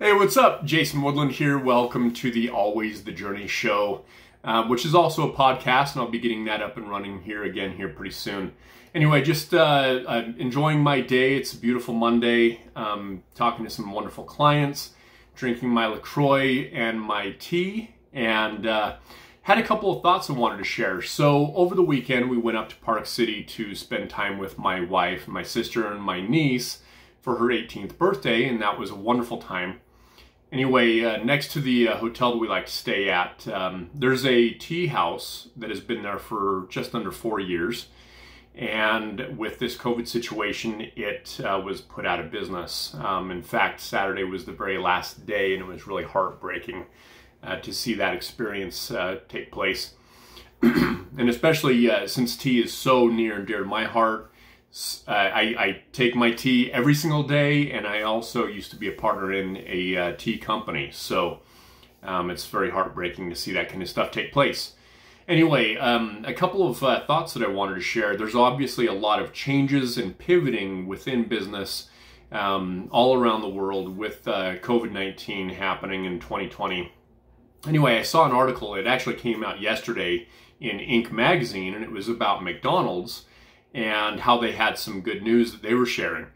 Hey, what's up? Jason Woodland here. Welcome to the Always the Journey show, uh, which is also a podcast, and I'll be getting that up and running here again here pretty soon. Anyway, just uh, I'm enjoying my day. It's a beautiful Monday. Um, talking to some wonderful clients, drinking my LaCroix and my tea, and uh, had a couple of thoughts I wanted to share. So, over the weekend, we went up to Park City to spend time with my wife, my sister, and my niece for her 18th birthday, and that was a wonderful time. Anyway, uh, next to the uh, hotel that we like to stay at, um, there's a tea house that has been there for just under four years. And with this COVID situation, it uh, was put out of business. Um, in fact, Saturday was the very last day, and it was really heartbreaking uh, to see that experience uh, take place. and especially uh, since tea is so near and dear to my heart, I, I, take my tea every single day, and I also used to be a partner in a uh, tea company. So um, it's very heartbreaking to see that kind of stuff take place. Anyway, um, a couple of uh, thoughts that I wanted to share. There's obviously a lot of changes and pivoting within business um, all around the world with uh, COVID 19 happening in 2020. Anyway, I saw an article, it actually came out yesterday in Inc. magazine, and it was about McDonald's and how they had some good news that they were sharing.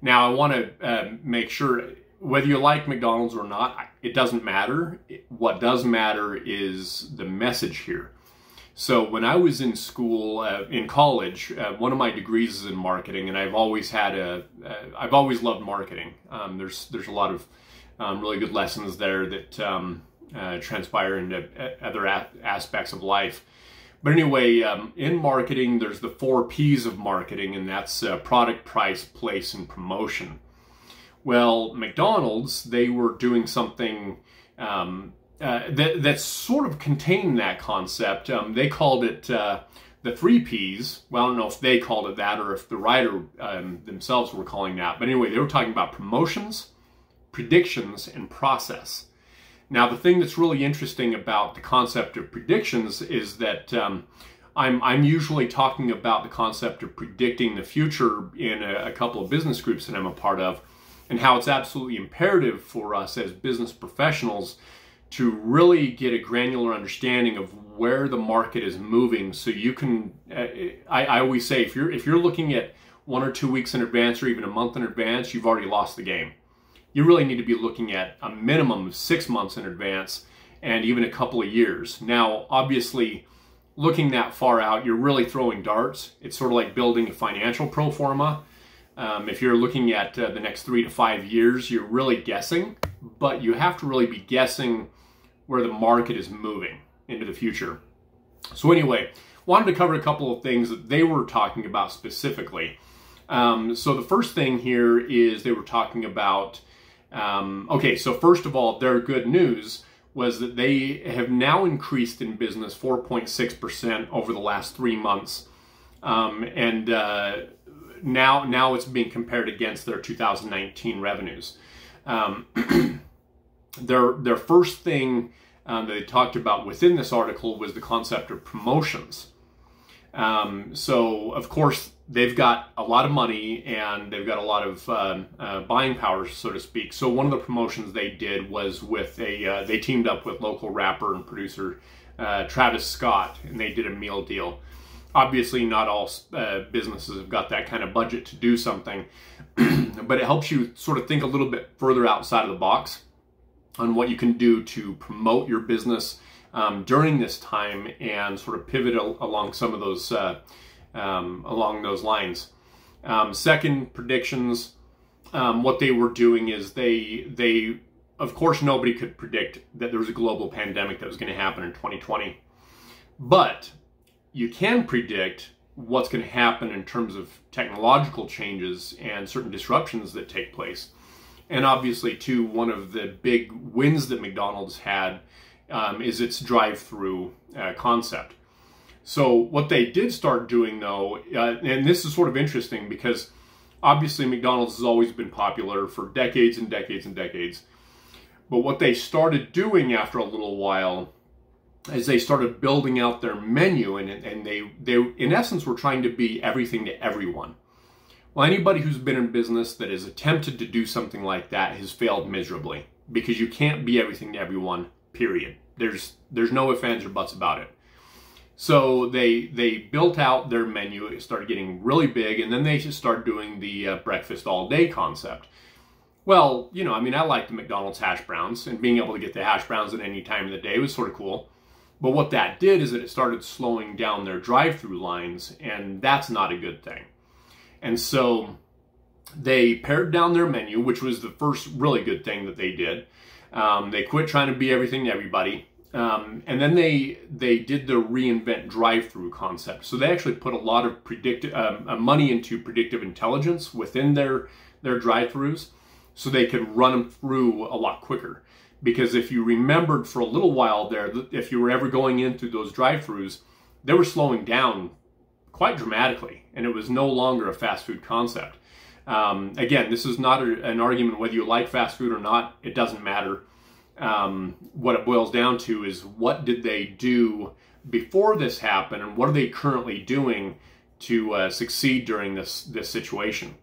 Now, I want to uh, make sure whether you like McDonald's or not, it doesn't matter. What does matter is the message here. So when I was in school, uh, in college, uh, one of my degrees is in marketing, and I've always had a, have always loved marketing. Um, there's there's a lot of um, really good lessons there that um, uh, transpire into uh, other a- aspects of life. But anyway, um, in marketing, there's the four P's of marketing, and that's uh, product, price, place, and promotion. Well, McDonald's, they were doing something um, uh, that, that sort of contained that concept. Um, they called it uh, the three P's. Well, I don't know if they called it that or if the writer um, themselves were calling that. But anyway, they were talking about promotions, predictions, and process. Now, the thing that's really interesting about the concept of predictions is that um, I'm, I'm usually talking about the concept of predicting the future in a, a couple of business groups that I'm a part of, and how it's absolutely imperative for us as business professionals to really get a granular understanding of where the market is moving so you can uh, I, I, always say if you're if you're looking at one or two weeks in advance or even a month in advance you've already lost the game you really need to be looking at a minimum of six months in advance and even a couple of years. Now, obviously, looking that far out, you're really throwing darts. It's sort of like building a financial pro forma. Um, if you're looking at uh, the next three to five years, you're really guessing, but you have to really be guessing where the market is moving into the future. So, anyway, wanted to cover a couple of things that they were talking about specifically. Um, so, the first thing here is they were talking about um, okay, so first of all, their good news was that they have now increased in business 4.6% over the last three months. Um, and uh, now, now it's being compared against their 2019 revenues. Um, their, their first thing um, that they talked about within this article was the concept of promotions. Um, so, of course, they've got a lot of money and they've got a lot of uh, uh, buying power, so to speak. So, one of the promotions they did was with a, uh, they teamed up with local rapper and producer uh, Travis Scott and they did a meal deal. Obviously, not all uh, businesses have got that kind of budget to do something, but it helps you sort of think a little bit further outside of the box on what you can do to promote your business um, during this time and sort of pivot al- along some of those uh, um, along those lines. Um, second predictions, um, what they were doing is they they of course nobody could predict that there was a global pandemic that was going to happen in 2020, but you can predict what's going to happen in terms of technological changes and certain disruptions that take place. And obviously, too, one of the big wins that McDonald's had um, is its drive-through uh, concept. So what they did start doing though, uh, and this is sort of interesting because obviously McDonald's has always been popular for decades and decades and decades. But what they started doing after a little while is they started building out their menu and, and they, they in essence were trying to be everything to everyone. Well, anybody who's been in business that has attempted to do something like that has failed miserably. because you can't be everything to everyone. Period. There's there's no ifs ands or buts about it. So they they built out their menu. It started getting really big, and then they just started doing the uh, breakfast all day concept. Well, you know, I mean, I like the McDonald's hash browns, and being able to get the hash browns at any time of the day was sort of cool. But what that did is that it started slowing down their drive-through lines, and that's not a good thing. And so they pared down their menu, which was the first really good thing that they did. Um, they quit trying to be everything to everybody. Um, and then they they did the reinvent drive-through concept. So they actually put a lot of predict um, uh, money into predictive intelligence within their their drive-throughs, so they could run them through a lot quicker. Because if you remembered for a little while there, if you were ever going in through those drive-throughs, they were slowing down quite dramatically, and it was no longer a fast food concept. Um, again, this is not a, an argument whether you like fast food or not. It doesn't matter. Um, what it boils down to is what did they do before this happened, and what are they currently doing to uh, succeed during this this situation.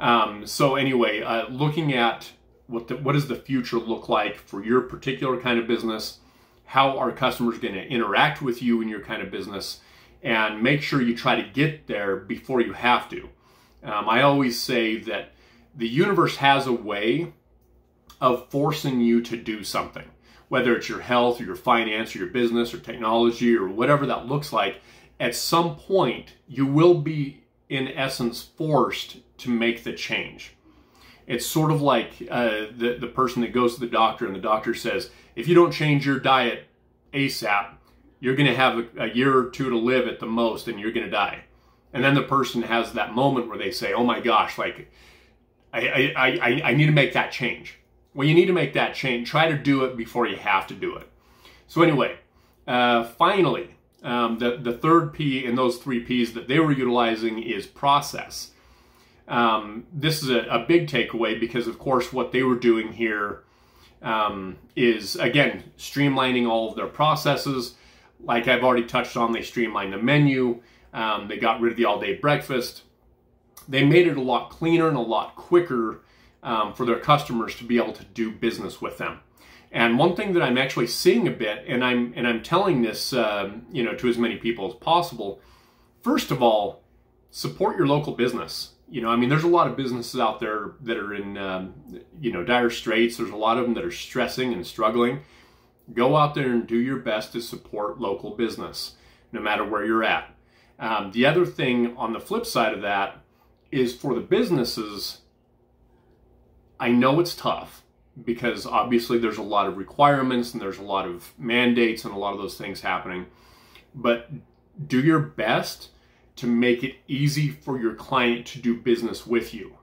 Um, so anyway, uh, looking at what the, what does the future look like for your particular kind of business? How are customers going to interact with you in your kind of business? And make sure you try to get there before you have to. Um, I always say that the universe has a way of forcing you to do something, whether it's your health or your finance or your business or technology or whatever that looks like. At some point, you will be, in essence, forced to make the change. It's sort of like uh, the, the person that goes to the doctor and the doctor says, if you don't change your diet ASAP, you're going to have a, a year or two to live at the most and you're going to die. And then the person has that moment where they say, "Oh my gosh, like I, I, I, I need to make that change." Well, you need to make that change. Try to do it before you have to do it. So anyway, uh, finally, um, the the third P in those three P's that they were utilizing is process. Um, this is a, a, big takeaway because, of course, what they were doing here um, is again streamlining all of their processes. Like I've already touched on, they streamlined the menu. Um, they got rid of the all day breakfast. They made it a lot cleaner and a lot quicker um, for their customers to be able to do business with them. And one thing that I'm actually seeing a bit, and I'm and I'm telling this, um, you know, to as many people as possible. First of all, support your local business. You know, I mean, there's a lot of businesses out there that are in, um, you know, dire straits. There's a lot of them that are stressing and struggling. Go out there and do your best to support local business, no matter where you're at. Um, the other thing on the flip side of that is for the businesses, I know it's tough because obviously there's a lot of requirements and there's a lot of mandates and a lot of those things happening. But do your best to make it easy for your client to do business with you.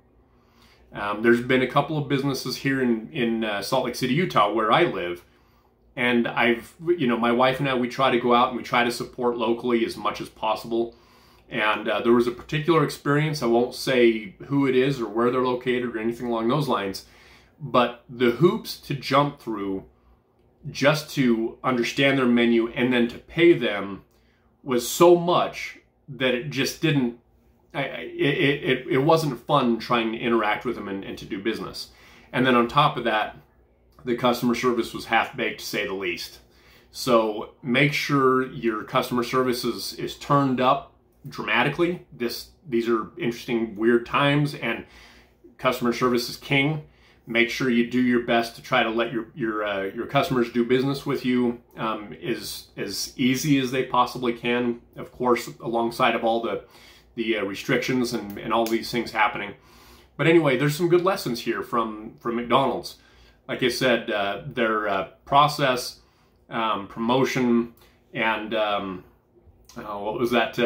Um, there's been a couple of businesses here in, in uh, Salt Lake City, Utah, where I live, and I've, you know, my wife and I, we try to go out and we try to support locally as much as possible. And uh, there was a particular experience, I won't say who it is or where they're located or anything along those lines, but the hoops to jump through just to understand their menu and then to pay them was so much that it just didn't, I, it, it, it wasn't fun trying to interact with them and, and to do business. And then on top of that, the customer service was half baked to say the least. So make sure your customer service is, is turned up dramatically. This these are interesting, weird times, and customer service is king. Make sure you do your best to try to let your your uh, your customers do business with you um, as as easy as they possibly can. Of course, alongside of all the the uh, restrictions and, and all these things happening. But anyway, there's some good lessons here from from McDonald's like I said, uh, their uh, process, um, promotion, and um, uh, what was that?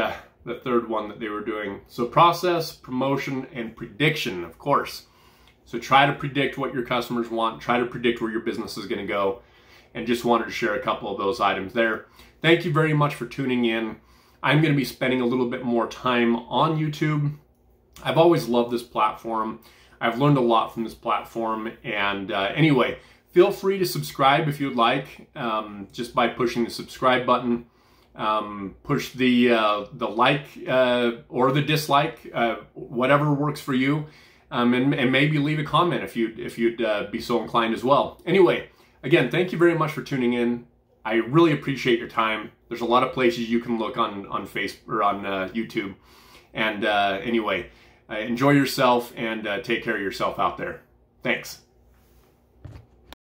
The third one that they were doing. So process, promotion, and prediction, of course. So try to predict what your customers want. Try to predict where your business is going to go. And just wanted to share a couple of those items there. Thank you very much for tuning in. I'm going to be spending a little bit more time on YouTube. I've always loved this platform. I've learned a lot from this platform. And uh, anyway, feel free to subscribe if you'd like, um, just by pushing the subscribe button. Um, push the uh, the like uh, or the dislike, uh, whatever works for you. um, and, and maybe leave a comment if you if you'd uh, be so inclined as well. Anyway, again, thank you very much for tuning in. I really appreciate your time. There's a lot of places you can look on on Facebook or on uh, YouTube. And uh, anyway, enjoy yourself and take care of yourself out there. Thanks.